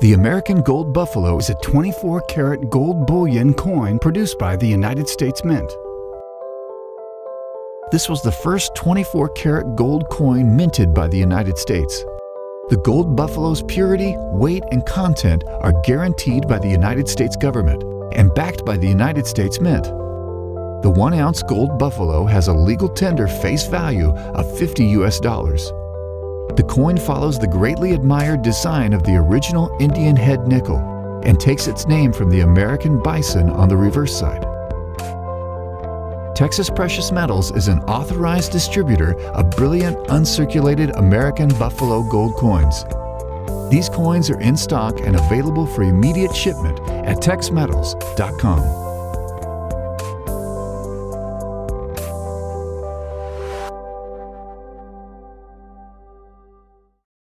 The American Gold Buffalo is a 24 karat gold bullion coin produced by the United States Mint. This was the first 24 karat gold coin minted by the United States. The Gold Buffalo's purity, weight, and content are guaranteed by the United States government and backed by the United States Mint. The one ounce Gold Buffalo has a legal tender face value of 50 US dollars. The coin follows the greatly admired design of the original Indian head nickel and takes its name from the American bison on the reverse side. Texas Precious Metals is an authorized distributor of brilliant uncirculated American Buffalo gold coins. These coins are in stock and available for immediate shipment at texmetals.com.